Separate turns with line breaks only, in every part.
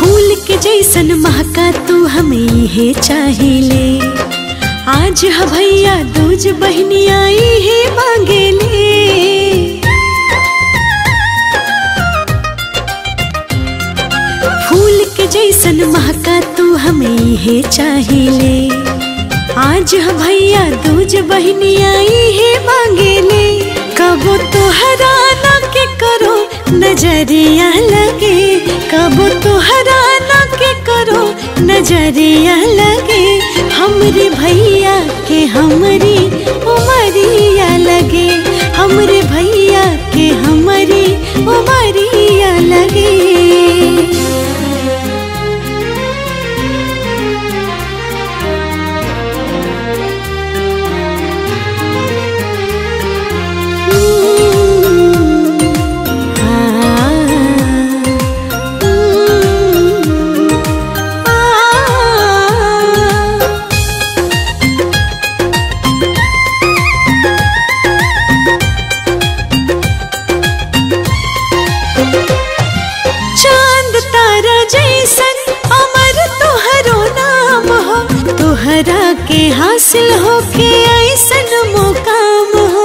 जैसन महका तू हमें है चाहिए आज ह भैया दूज बहनी आई है मांगेले फूल के जैसन महका तू हमें है चाहिए आज ह भैया दूज बहनी आई है मांगेले कबो तो हराना के करो नज़रिया लगे, कबो तो के करो नज़रिया लगे हमरे भैया के हमरी तोहरा के हासिल हो के ऐसन मुकाम हो।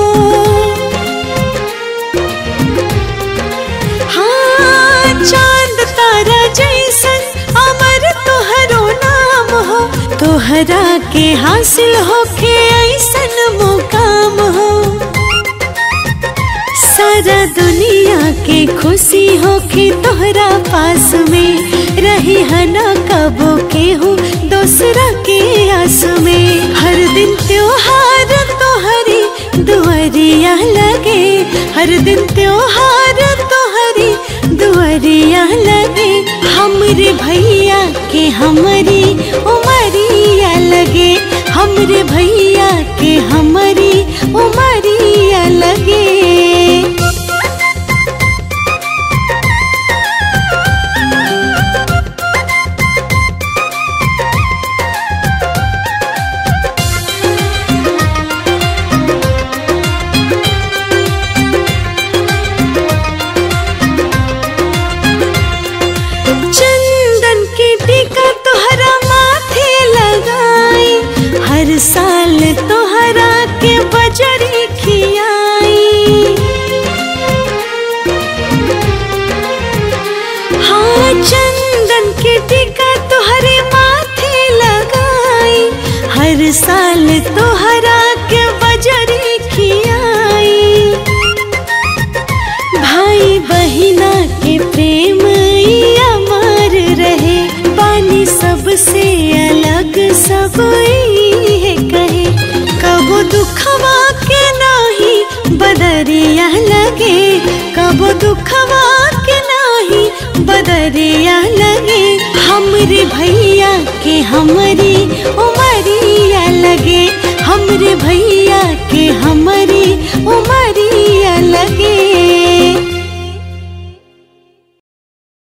हाँ चाँद तारा जैसन अमर तोहरो नाम हो। तोहरा के हासिल हो के ऐसन मुकाम हो। सारा दुनिया के खुशी हो के तोहरा पास में रही है ना कबो के हो दूसरा के आस में। हर दिन त्योहार तो हरी दुआरिया लगे। हर दिन त्योहार तो हरी दुआरिया लगे। हमरे भैया के हमारी उमरिया लगे। हमरे भैया के हमारी चंदन के टीका तोहरे माथे लगाई। हर साल तोहरा के बजरी खियाई। भाई बहिना के प्रेम अमर रहे। बानी सबसे अलग सब कहे। कबो दुखवा के नाही, बदरिया लगे। कबो दुखवा बदरिया लगे हमरे भैया के हमारी उमरिया लगे हमरे भैया के हमारी उमरिया लगे।